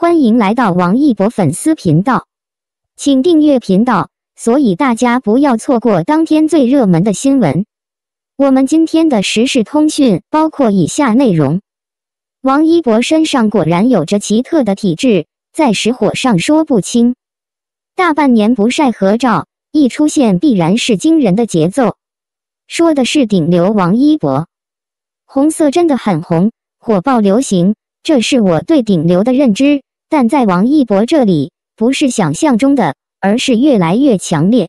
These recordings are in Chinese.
欢迎来到王一博粉丝频道，请订阅频道，所以大家不要错过当天最热门的新闻。我们今天的时事通讯包括以下内容：王一博身上果然有着奇特的体质，在实火上说不清。大半年不晒合照，一出现必然是惊人的节奏。说的是顶流王一博，红色真的很红，火爆流行，这是我对顶流的认知。但在王一博这里，不是想象中的，而是越来越强烈。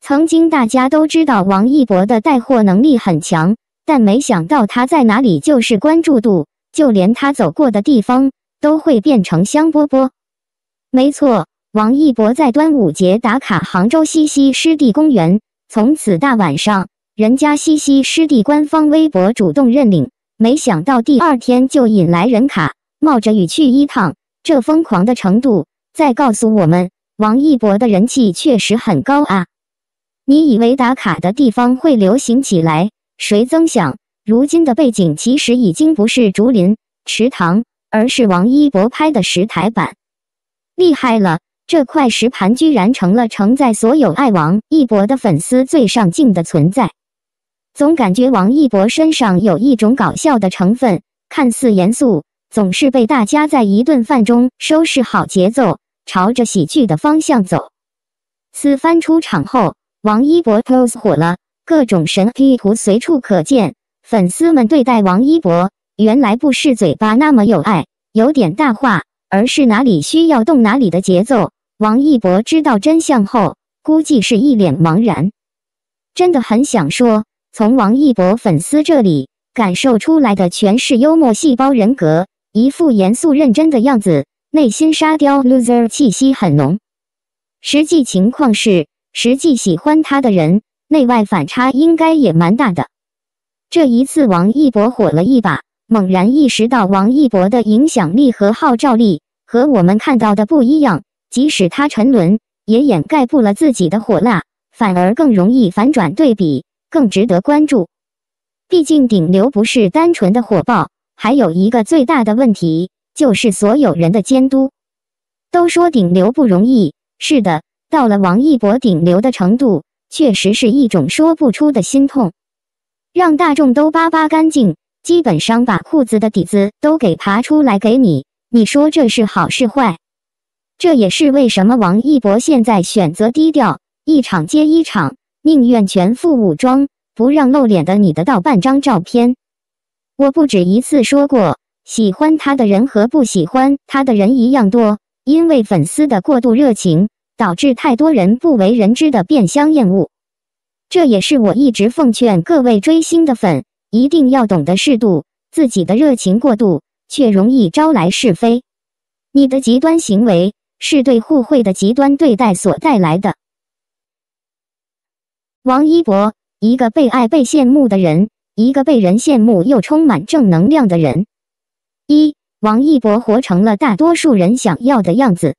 曾经大家都知道王一博的带货能力很强，但没想到他在哪里就是关注度，就连他走过的地方都会变成香饽饽。没错。王一博在端午节打卡杭州西溪湿地公园，从此大晚上，人家西溪湿地官方微博主动认领，没想到第二天就引来人卡，冒着雨去一趟，这疯狂的程度，在告诉我们，王一博的人气确实很高啊！你以为打卡的地方会流行起来，谁曾想，如今的背景其实已经不是竹林池塘，而是王一博拍的石台板，厉害了！这块石盘居然成了承载所有爱王一博的粉丝最上镜的存在。总感觉王一博身上有一种搞笑的成分，看似严肃，总是被大家在一顿饭中收拾好节奏，朝着喜剧的方向走。此番出场后，王一博 pose 火了，各种神 P 图随处可见。粉丝们对待王一博，原来不是嘴巴那么有爱，有点大话，而是哪里需要动哪里的节奏。王一博知道真相后，估计是一脸茫然。真的很想说，从王一博粉丝这里感受出来的全是幽默细胞人格，一副严肃认真的样子，内心沙雕 loser 气息很浓。实际情况是，实际喜欢他的人内外反差应该也蛮大的。这一次，王一博火了一把，猛然意识到王一博的影响力和号召力和我们看到的不一样。即使他沉沦，也掩盖不了自己的火辣，反而更容易反转对比，更值得关注。毕竟顶流不是单纯的火爆，还有一个最大的问题，就是所有人的监督。都说顶流不容易，是的，到了王一博顶流的程度，确实是一种说不出的心痛。让大众都扒扒干净，基本上把裤子的底子都给爬出来给你，你说这是好是坏？这也是为什么王一博现在选择低调，一场接一场，宁愿全副武装，不让露脸的你得到半张照片。我不止一次说过，喜欢他的人和不喜欢他的人一样多，因为粉丝的过度热情，导致太多人不为人知的变相厌恶。这也是我一直奉劝各位追星的粉，一定要懂得适度，自己的热情过度，却容易招来是非。你的极端行为。是对互惠的极端对待所带来的。王一博，一个被爱被羡慕的人，一个被人羡慕又充满正能量的人。一，王一博活成了大多数人想要的样子。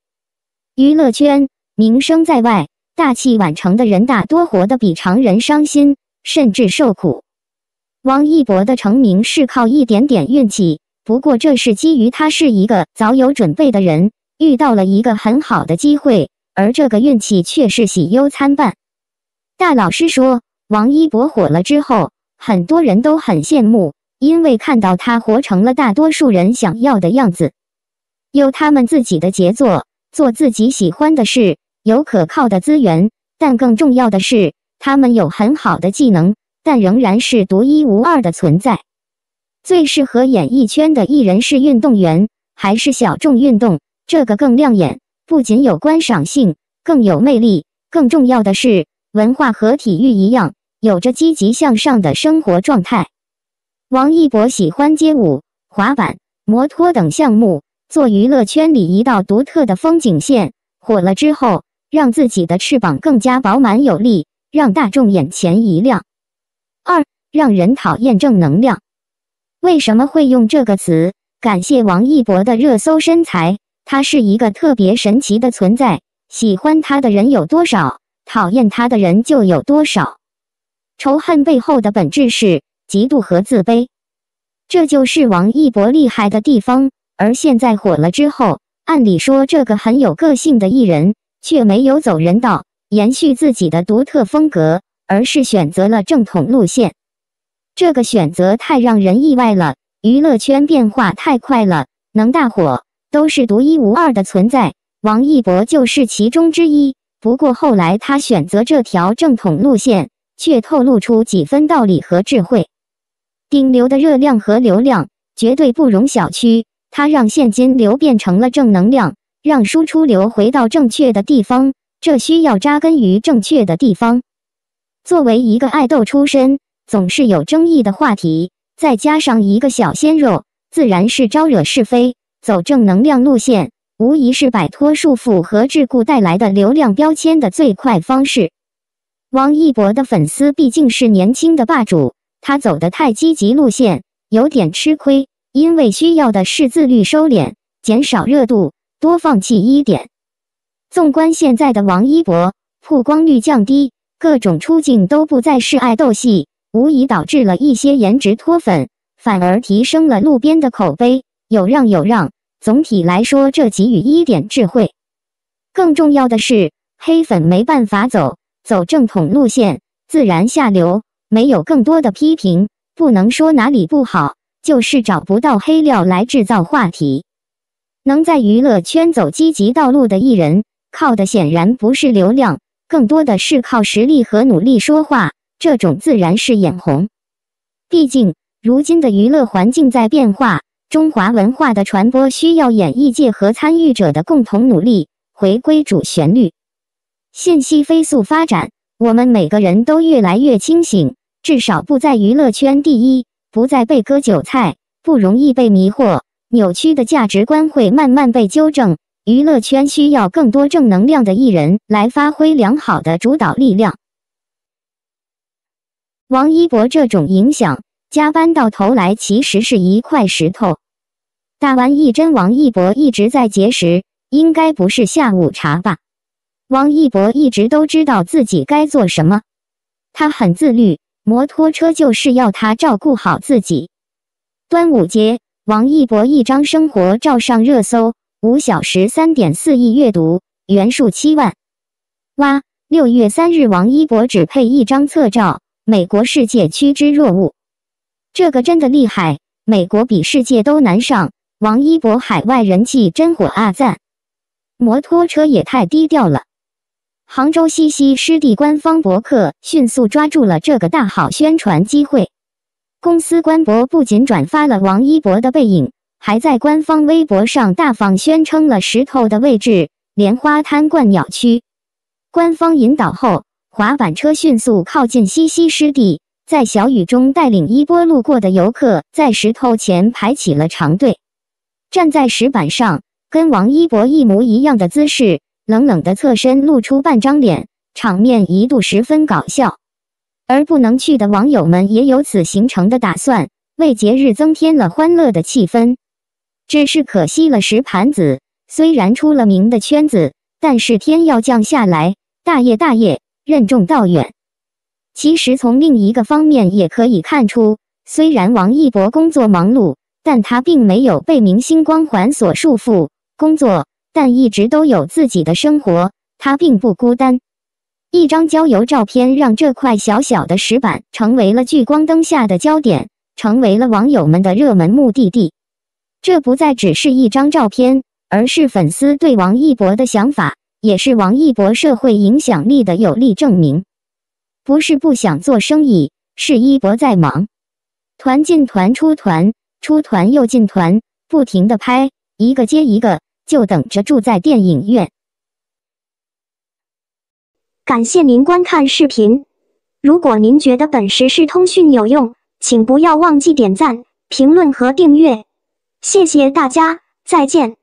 娱乐圈名声在外，大器晚成的人大多活得比常人伤心，甚至受苦。王一博的成名是靠一点点运气，不过这是基于他是一个早有准备的人。遇到了一个很好的机会，而这个运气却是喜忧参半。大老师说，王一博火了之后，很多人都很羡慕，因为看到他活成了大多数人想要的样子，有他们自己的杰作，做自己喜欢的事，有可靠的资源，但更重要的是，他们有很好的技能，但仍然是独一无二的存在。最适合演艺圈的艺人是运动员，还是小众运动？这个更亮眼，不仅有观赏性，更有魅力。更重要的是，文化和体育一样，有着积极向上的生活状态。王一博喜欢街舞、滑板、摩托等项目，做娱乐圈里一道独特的风景线。火了之后，让自己的翅膀更加饱满有力，让大众眼前一亮。二，让人讨厌正能量。为什么会用这个词？感谢王一博的热搜身材。他是一个特别神奇的存在，喜欢他的人有多少，讨厌他的人就有多少。仇恨背后的本质是嫉妒和自卑，这就是王一博厉害的地方。而现在火了之后，按理说，这个很有个性的艺人却没有走人道，延续自己的独特风格，而是选择了正统路线。这个选择太让人意外了。娱乐圈变化太快了，能大火都是独一无二的存在，王一博就是其中之一。不过后来他选择这条正统路线，却透露出几分道理和智慧。顶流的热量和流量绝对不容小觑。它让现金流变成了正能量，让输出流回到正确的地方。这需要扎根于正确的地方。作为一个爱豆出身，总是有争议的话题，再加上一个小鲜肉，自然是招惹是非。走正能量路线，无疑是摆脱束缚和桎梏带来的流量标签的最快方式。王一博的粉丝毕竟是年轻的霸主，他走的太积极路线，有点吃亏。因为需要的是自律收敛，减少热度，多放弃一点。纵观现在的王一博，曝光率降低，各种出镜都不再是爱豆戏，无疑导致了一些颜值脱粉，反而提升了路边的口碑。有让有让，总体来说，这给予一点智慧。更重要的是，黑粉没办法走走正统路线，自然下流，没有更多的批评，不能说哪里不好。就是找不到黑料来制造话题。能在娱乐圈走积极道路的艺人，靠的显然不是流量，更多的是靠实力和努力说话。这种自然是眼红。毕竟，如今的娱乐环境在变化，中华文化的传播需要演艺界和参与者的共同努力，回归主旋律。信息飞速发展，我们每个人都越来越清醒，至少不在娱乐圈第一。不再被割韭菜，不容易被迷惑，扭曲的价值观会慢慢被纠正。娱乐圈需要更多正能量的艺人来发挥良好的主导力量。王一博这种影响，加班到头来其实是一块石头。打完一针，王一博一直在节食，应该不是下午茶吧？王一博一直都知道自己该做什么，他很自律。摩托车就是要他照顾好自己。端午节，王一博一张生活照上热搜，五小时三点四亿阅读，原数七万。哇！六月三日，王一博只配一张侧照，美国世界趋之若鹜。这个真的厉害，美国比世界都难上。王一博海外人气真火啊！赞！摩托车也太低调了。杭州西溪湿地官方博客迅速抓住了这个大好宣传机会。公司官博不仅转发了王一博的背影，还在官方微博上大方宣称了石头的位置——莲花滩观鸟区。官方引导后，滑板车迅速靠近西溪湿地，在小雨中带领一波路过的游客在石头前排起了长队，站在石板上，跟王一博一模一样的姿势。冷冷的侧身，露出半张脸，场面一度十分搞笑。而不能去的网友们也有此行程的打算，为节日增添了欢乐的气氛。只是可惜了石盘子，虽然出了名的圈子，但是天要降下来，大业大业，任重道远。其实从另一个方面也可以看出，虽然王一博工作忙碌，但他并没有被明星光环所束缚，工作。但一直都有自己的生活，他并不孤单。一张郊游照片让这块小小的石板成为了聚光灯下的焦点，成为了网友们的热门目的地。这不再只是一张照片，而是粉丝对王一博的想法，也是王一博社会影响力的有力证明。不是不想做生意，是一博在忙，团进团出团，出团又进团，不停的拍，一个接一个。就等着住在电影院。感谢您观看视频。如果您觉得本时事通讯有用，请不要忘记点赞、评论和订阅。谢谢大家，再见。